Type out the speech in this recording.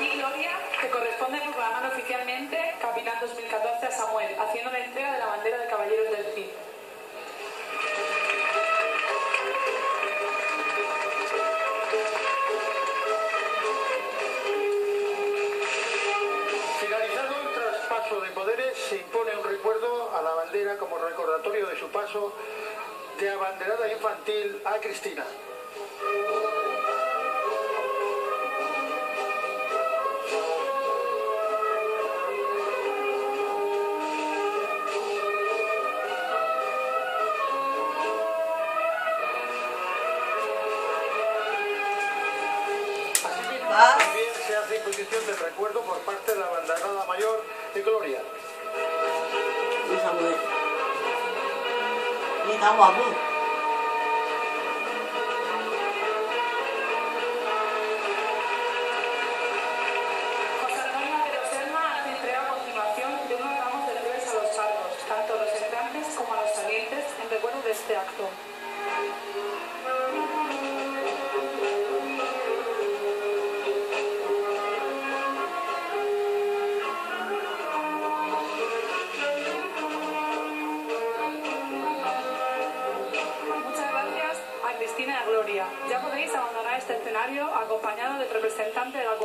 Aquí Gloria, que corresponde proclamar oficialmente Capitán 2014 a Samuel, haciendo la entrega de la bandera de Caballeros del Cid. Finalizado el traspaso de poderes, se impone un recuerdo a la bandera como recordatorio de su paso de abanderada infantil a Cristina. También se hace imposición del recuerdo por parte de la abanderada mayor de Gloria. 你看 Gloria. Ya podéis abandonar este escenario acompañado del representante de la compañía.